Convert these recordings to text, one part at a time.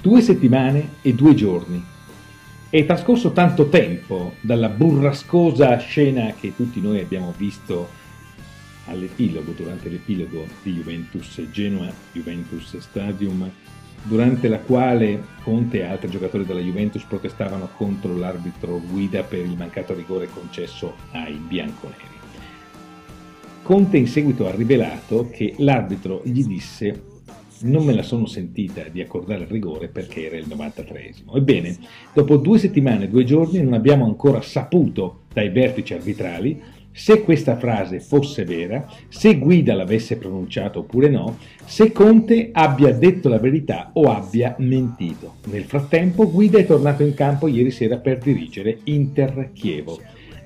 Due settimane e due giorni. È trascorso tanto tempo dalla burrascosa scena che tutti noi abbiamo visto all'epilogo, durante l'epilogo di Juventus Genoa, Juventus Stadium, durante la quale Conte e altri giocatori della Juventus protestavano contro l'arbitro guida per il mancato rigore concesso ai bianconeri. Conte in seguito ha rivelato che l'arbitro gli disse non me la sono sentita di accordare il rigore perché era il 93esimo. Ebbene, dopo due settimane e due giorni non abbiamo ancora saputo dai vertici arbitrali se questa frase fosse vera, se Guida l'avesse pronunciata oppure no, se Conte abbia detto la verità o abbia mentito. Nel frattempo Guida è tornato in campo ieri sera per dirigere Inter Chievo.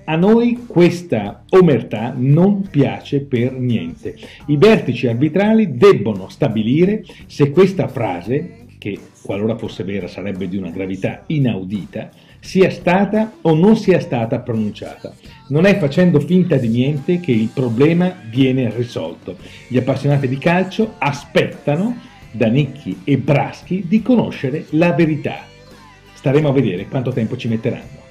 A noi questa omertà non piace per niente. I vertici arbitrali debbono stabilire se questa frase, che qualora fosse vera sarebbe di una gravità inaudita, sia stata o non sia stata pronunciata. Non è facendo finta di niente che il problema viene risolto. Gli appassionati di calcio aspettano da Nicchi e Braschi di conoscere la verità. Staremo a vedere quanto tempo ci metteranno.